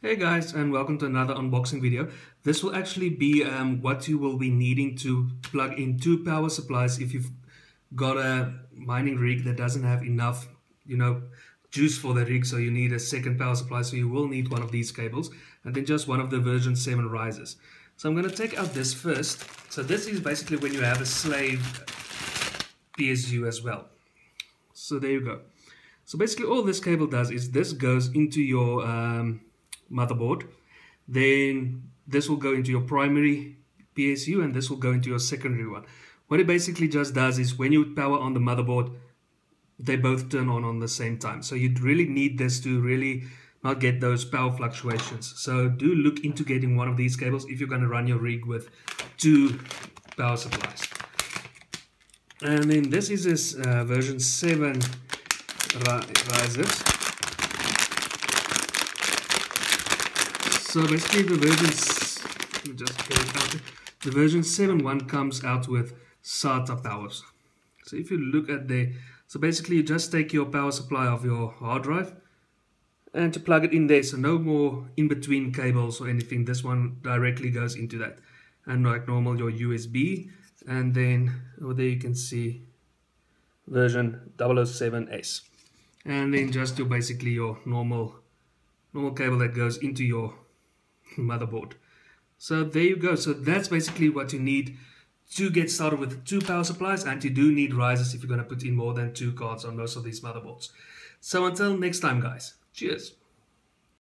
Hey guys and welcome to another unboxing video. This will actually be um, what you will be needing to plug in two power supplies if you've got a mining rig that doesn't have enough you know juice for the rig so you need a second power supply so you will need one of these cables and then just one of the version 7 risers. So I'm going to take out this first. So this is basically when you have a slave PSU as well. So there you go. So basically all this cable does is this goes into your um, motherboard. Then this will go into your primary PSU and this will go into your secondary one. What it basically just does is when you power on the motherboard, they both turn on on the same time. So you'd really need this to really not get those power fluctuations. So do look into getting one of these cables if you're going to run your rig with two power supplies. And then this is this uh, version 7 risers. So basically the version, just out. The version 7 one comes out with SATA powers. So if you look at the, so basically you just take your power supply of your hard drive and to plug it in there. So no more in-between cables or anything. This one directly goes into that. And like normal, your USB. And then over there you can see version 007S. And then just your basically your normal normal cable that goes into your motherboard. So there you go. So that's basically what you need to get started with two power supplies and you do need risers if you're going to put in more than two cards on most of these motherboards. So until next time guys, cheers.